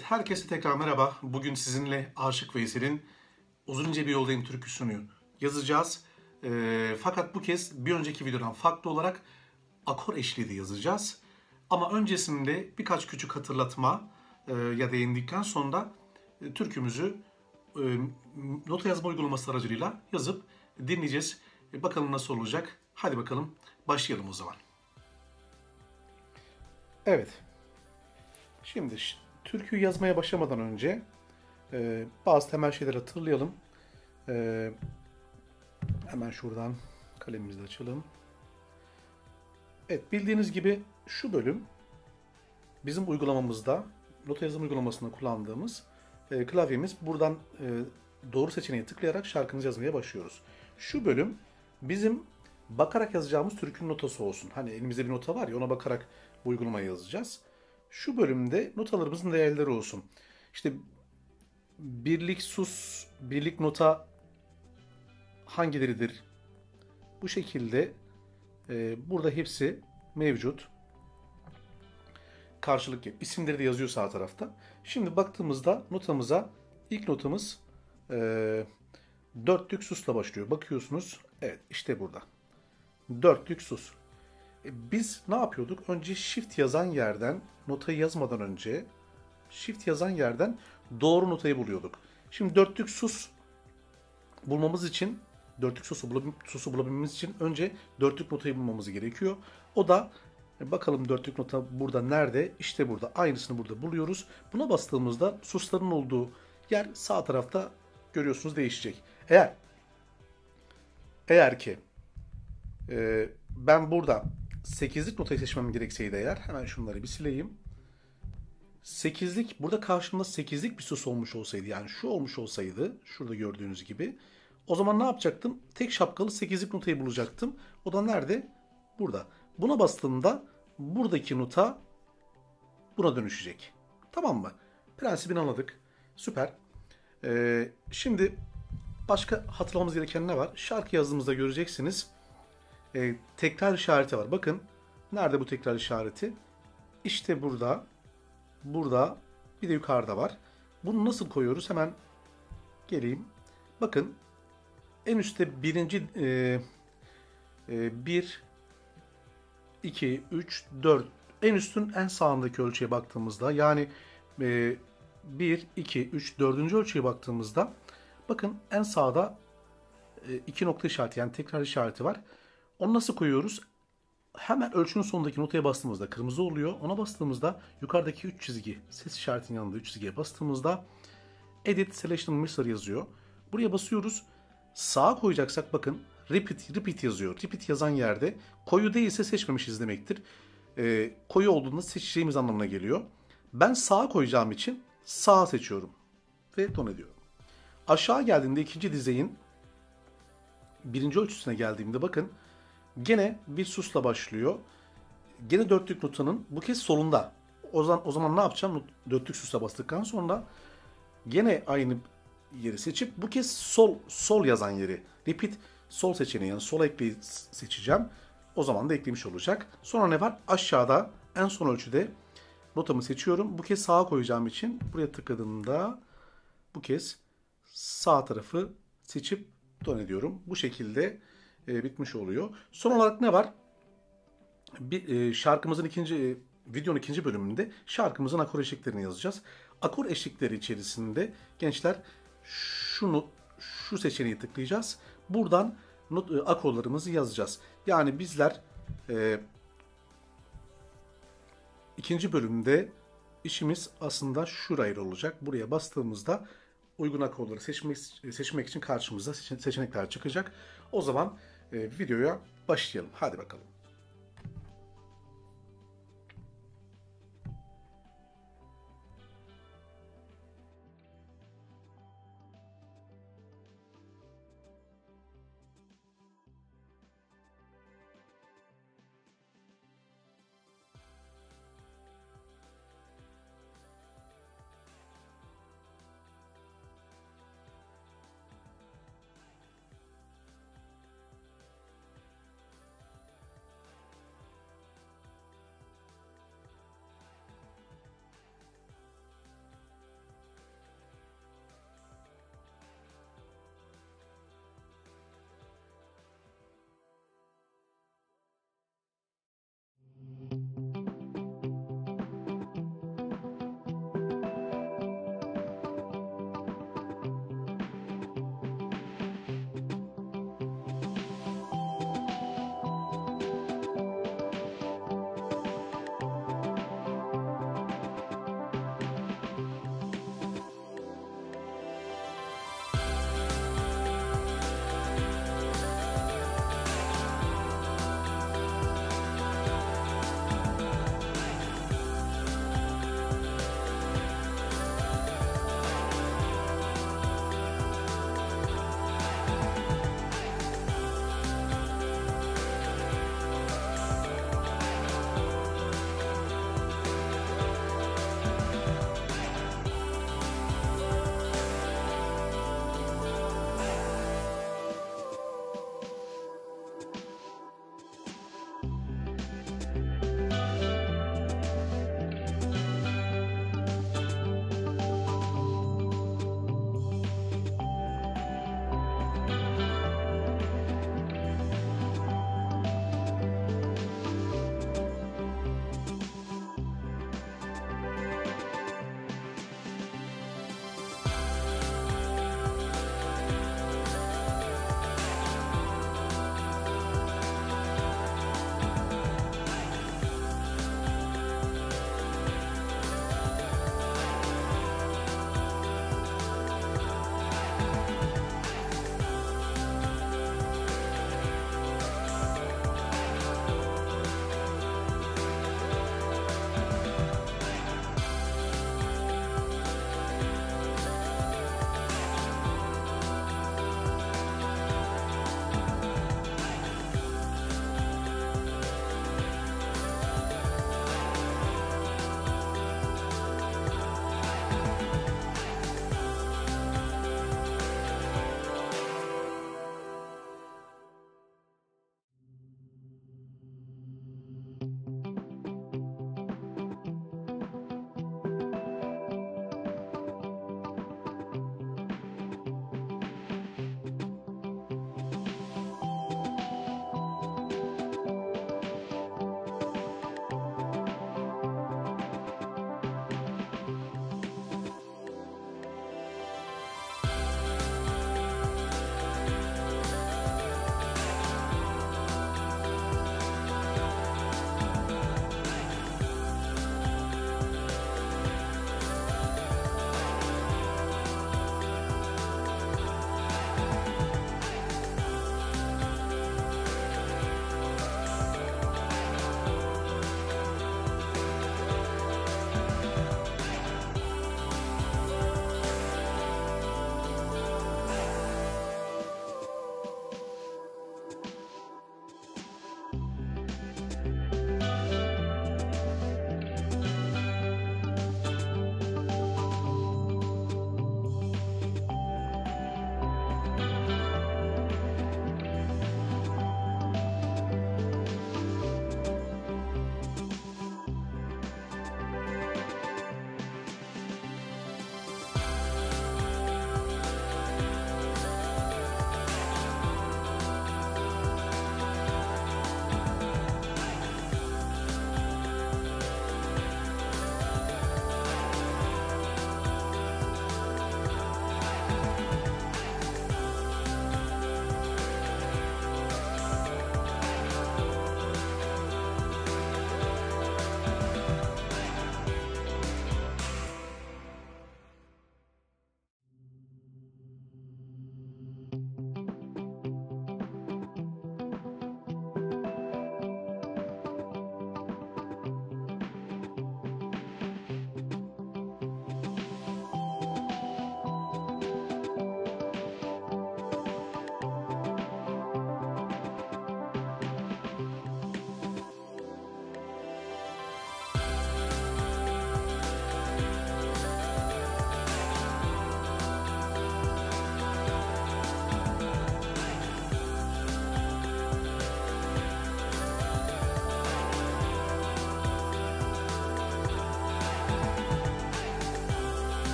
Evet, herkese tekrar merhaba. Bugün sizinle Aşık Veysel'in Uzun Bir Yoldayım türküsünü yazacağız. Ee, fakat bu kez bir önceki videodan farklı olarak akor eşliği de yazacağız. Ama öncesinde birkaç küçük hatırlatma e, ya değindikten sonra e, türkümüzü e, nota yazma uygulaması aracılığıyla yazıp dinleyeceğiz. E, bakalım nasıl olacak. Hadi bakalım başlayalım o zaman. Evet. Şimdi türküyü yazmaya başlamadan önce e, bazı temel şeyleri hatırlayalım. E, hemen şuradan kalemimizi açalım. Evet bildiğiniz gibi şu bölüm bizim uygulamamızda nota yazım uygulamasında kullandığımız e, klavyemiz. Buradan e, doğru seçeneği tıklayarak şarkınızı yazmaya başlıyoruz. Şu bölüm bizim bakarak yazacağımız türkünün notası olsun. Hani elimizde bir nota var ya ona bakarak bu uygulamayı yazacağız şu bölümde notalarımızın değerleri olsun. İşte birlik sus, birlik nota hangileridir? Bu şekilde e, burada hepsi mevcut. Karşılık. İsimleri de yazıyor sağ tarafta. Şimdi baktığımızda notamıza ilk notamız e, dörtlük susla başlıyor. Bakıyorsunuz. Evet işte burada. Dörtlük sus. E, biz ne yapıyorduk? Önce shift yazan yerden, notayı yazmadan önce shift yazan yerden doğru notayı buluyorduk. Şimdi dörtlük sus bulmamız için, dörtlük susu, bulabil, susu bulabilmemiz için önce dörtlük notayı bulmamız gerekiyor. O da e, bakalım dörtlük nota burada nerede? İşte burada. Aynısını burada buluyoruz. Buna bastığımızda susların olduğu yer sağ tarafta görüyorsunuz değişecek. Eğer eğer ki e, ben burada 8'lik notayı seçmem gerekseydi eğer hemen şunları bir sileyim. 8'lik burada karşımda 8'lik bir sus olmuş olsaydı yani şu olmuş olsaydı şurada gördüğünüz gibi o zaman ne yapacaktım? Tek şapkalı 8'lik notayı bulacaktım. O da nerede? Burada. Buna bastığımda buradaki nota buna dönüşecek. Tamam mı? Prensibini anladık. Süper. Ee, şimdi başka hatırlamamız gereken ne var? Şarkı yazdığımızda göreceksiniz e, tekrar işareti var. Bakın nerede bu tekrar işareti? İşte burada, burada, bir de yukarıda var. Bunu nasıl koyuyoruz? Hemen geleyim. Bakın en üstte birinci e, e, 1, 2, 3, 4 en üstün en sağındaki ölçüye baktığımızda yani e, 1, 2, 3, 4. ölçüye baktığımızda bakın en sağda e, iki nokta işareti yani tekrar işareti var. Onu nasıl koyuyoruz? Hemen ölçünün sonundaki notaya bastığımızda kırmızı oluyor. Ona bastığımızda yukarıdaki 3 çizgi ses işaretinin yanında 3 çizgiye bastığımızda Edit Selection Mixer yazıyor. Buraya basıyoruz. Sağa koyacaksak bakın repeat, repeat yazıyor. Repeat yazan yerde koyu değilse seçmemişiz demektir. E, koyu olduğunda seçeceğimiz anlamına geliyor. Ben sağa koyacağım için sağa seçiyorum. Ve don ediyorum. Aşağı geldiğinde ikinci dizeyin birinci ölçüsüne geldiğimde bakın Gene bir susla başlıyor. Gene dörtlük notanın bu kez solunda. O zaman, o zaman ne yapacağım? Dörtlük susla bastıktan sonra gene aynı yeri seçip bu kez sol sol yazan yeri repeat sol seçeneği yani sol ekleyi seçeceğim. O zaman da eklemiş olacak. Sonra ne var? Aşağıda en son ölçüde notamı seçiyorum. Bu kez sağa koyacağım için buraya tıkladığımda bu kez sağ tarafı seçip don ediyorum. Bu şekilde e, bitmiş oluyor. Son olarak ne var? Bir e, şarkımızın ikinci e, videonun ikinci bölümünde şarkımızın akor eşliklerini yazacağız. Akor eşlikleri içerisinde gençler şunu şu seçeneği tıklayacağız. Buradan not, e, akorlarımızı yazacağız. Yani bizler e, ikinci bölümde işimiz aslında şuraya olacak. Buraya bastığımızda uygun akorları seçmek, seçmek için karşımıza seçenekler çıkacak. O zaman e, videoya başlayalım. Hadi bakalım.